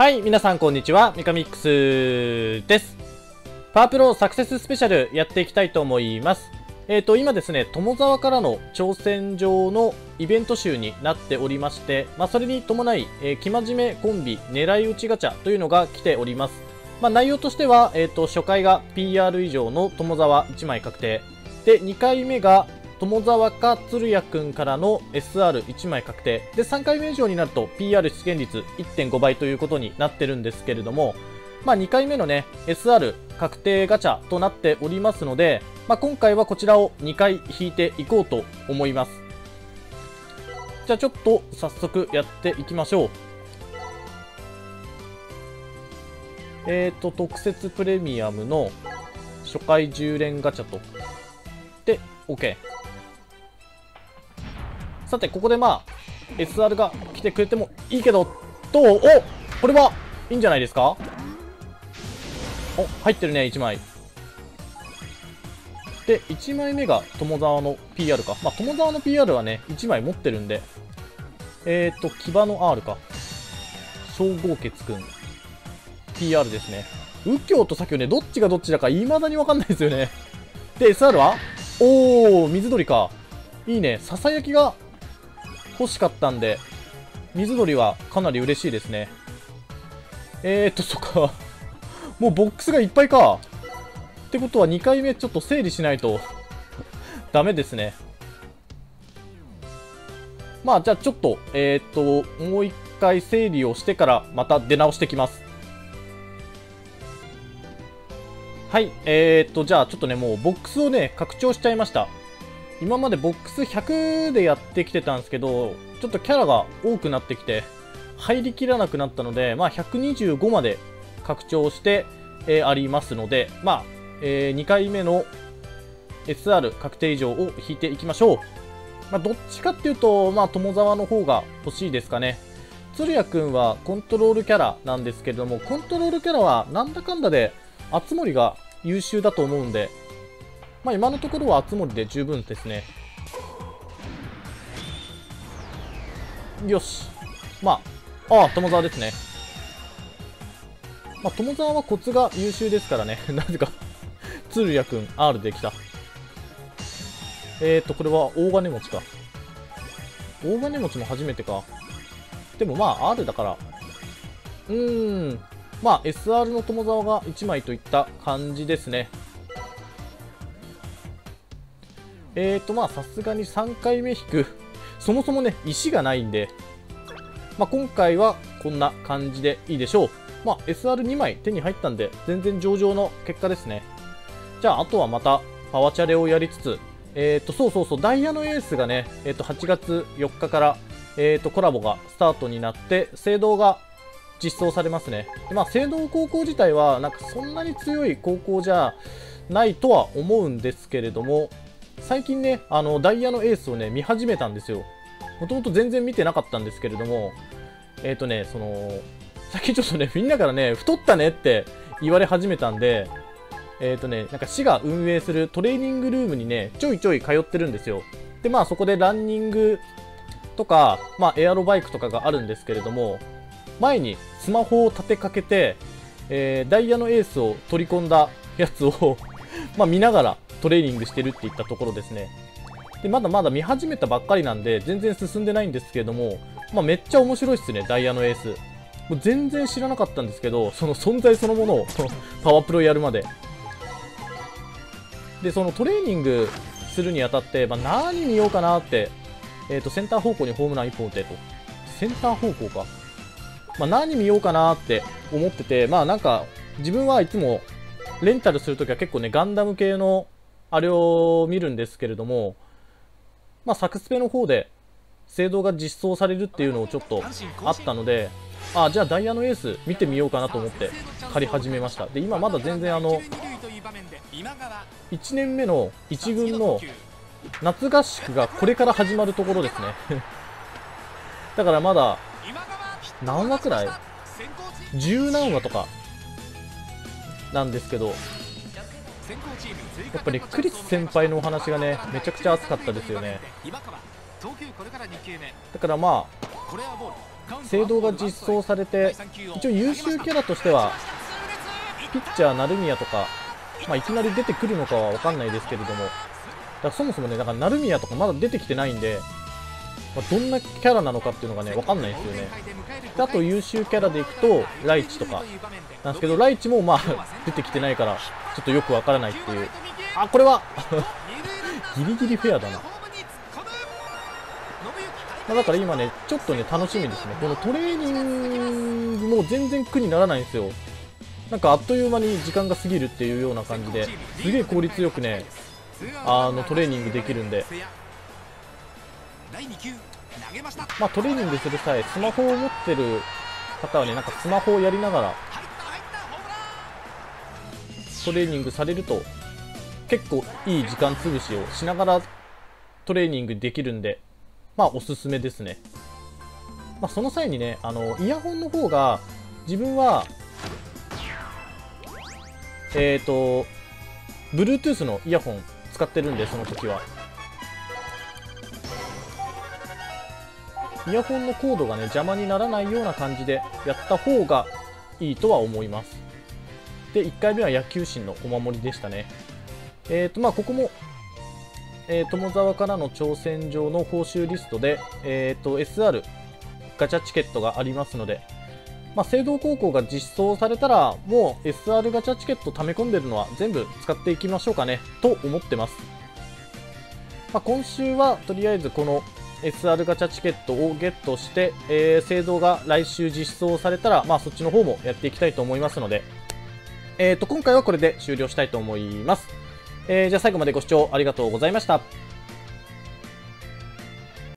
はい、皆さんこんにちは。ミカミックスです。パワープロサクセススペシャルやっていきたいと思います。えっ、と、今ですね、友沢からの挑戦状のイベント集になっておりまして、まあ、それに伴い、えー、生真面目コンビ狙い撃ちガチャというのが来ております。まあ、内容としては、えっ、と、初回が PR 以上の友沢1枚確定。で、2回目が友沢か鶴谷くんからの SR1 枚確定。で3回目以上になると PR 出現率1.5倍ということになってるんですけれどもまあ2回目のね SR 確定ガチャとなっておりますので、まあ、今回はこちらを2回引いていこうと思います。じゃあちょっと早速やっていきましょう。えーと特設プレミアムの初回10連ガチャと。で OK さて、ここでまあ、SR が来てくれてもいいけど、どう？おこれはいいんじゃないですか？お、入ってるね、1枚。で、1枚目が友沢の PR か。まあ、友沢の PR はね、1枚持ってるんで。えっ、ー、と、騎馬の R か。称号決くん。PR ですね。右京と左京ね、どっちがどっちだか未だにわかんないですよね。で、SR は？おー、水鳥か。いいね。ささやきが欲しかったんで、水鳥はかなり嬉しいですね。えーっと、そっか。もうボックスがいっぱいか。ってことは2回目ちょっと整理しないとダメですね。まあ、じゃあちょっと、えー、っと、もう一回整理をしてからまた出直してきます。はい、えー、っと、じゃあちょっとね、もうボックスをね、拡張しちゃいました。今までボックス100でやってきてたんですけど、ちょっとキャラが多くなってきて、入りきらなくなったので、まあ、125まで拡張して、えー、ありますので、まあ、えー、2回目の SR 確定以上を引いていきましょう。まあ、どっちかっていうと、まあ、友沢の方が欲しいですかね。鶴谷くんはコントロールキャラなんですけれども、コントロールキャラはなんだかんだで、熱森が優秀だと思うんで、まあ今のところは熱森で十分ですね。よし。まあ、ああ、友沢ですね。まあ友沢はコツが優秀ですからね。なぜか鶴谷くん R できた。えーと、これは大金持ちか。大金持ちも初めてか。でもまあ R だから。うーん。まあ SR の友沢が1枚といった感じですね。えーと、まあ、さすがに3回目引く。そもそもね、石がないんで、まあ、今回はこんな感じでいいでしょう。まあ、SR2 枚手に入ったんで、全然上々の結果ですね。じゃあ、あとはまた、パワチャレをやりつつ、えーと、そうそうそう、ダイヤのエースがね、えーと、8月4日から、えーと、コラボがスタートになって、聖堂が実装されますね。でまあ、聖堂高校自体は、なんかそんなに強い高校じゃないとは思うんですけれども、最近ね、あの、ダイヤのエースをね、見始めたんですよ。もともと全然見てなかったんですけれども、えっ、ー、とね、その、最近ちょっとね、みんなからね、太ったねって言われ始めたんで、えっ、ー、とね、なんか市が運営するトレーニングルームにね、ちょいちょい通ってるんですよ。で、まあそこでランニングとか、まあエアロバイクとかがあるんですけれども、前にスマホを立てかけて、えー、ダイヤのエースを取り込んだやつを まあ見ながらトレーニングしてるっていったところですね。で、まだまだ見始めたばっかりなんで、全然進んでないんですけれども、まあ、めっちゃ面白いっすね、ダイヤのエース。もう全然知らなかったんですけど、その存在そのものを、パワープロやるまで。で、そのトレーニングするにあたって、まあ、何見ようかなって、えっ、ー、と、センター方向にホームラン1本打てと。センター方向か？まあ、何見ようかなって思ってて、まあなんか、自分はいつもレンタルするときは結構ね、ガンダム系のあれを見るんですけれども、まあ、サクスペの方で制度が実装されるっていうのをちょっとあったので、あじゃあダイヤのエース見てみようかなと思って借り始めました。で、今まだ全然あの、1年目の1軍の夏合宿がこれから始まるところですね だからまだ、何話くらい？十何話とかなんですけど、やっぱりクリス先輩のお話がねめちゃくちゃ熱かったですよね。だからまあ制度が実装されて一応優秀キャラとしてはピッチャー成宮とか、まあ、いきなり出てくるのかは分かんないですけれどもだからそもそもねだから成宮とかまだ出てきてないんで、まあ、どんなキャラなのかっていうのがね分かんないんですよねであと優秀キャラでいくとライチとかなんですけどライチもまあ 出てきてないからちょっとよく分からないっていうあこれは ギリギリフェアだなまあ、だから今ね、ちょっとね、楽しみですね。このトレーニングも全然苦にならないんですよ。なんかあっという間に時間が過ぎるっていうような感じで、すげえ効率よくね、あのトレーニングできるんで。まあトレーニングする際、スマホを持ってる方はね、なんかスマホをやりながら、トレーニングされると、結構いい時間潰しをしながらトレーニングできるんで、まあおすすめですね。まあ、その際にね、あの、イヤホンの方が、自分は、えっ、ー、と、Bluetooth のイヤホン使ってるんで、その時は。イヤホンのコードがね、邪魔にならないような感じでやった方がいいとは思います。で、1回目は野球心のお守りでしたね。えっ、ー、と、まあ、ここもえー、友沢からの挑戦状の報酬リストで、えーと、SR ガチャチケットがありますので、まあ、聖堂高校が実装されたら、もう SR ガチャチケット溜め込んでるのは全部使っていきましょうかね、と思ってます。まあ、今週はとりあえずこの SR ガチャチケットをゲットして、えー、聖堂が来週実装されたら、まあ、そっちの方もやっていきたいと思いますので、えーと、今回はこれで終了したいと思います。えー、じゃあ最後までご視聴ありがとうございました。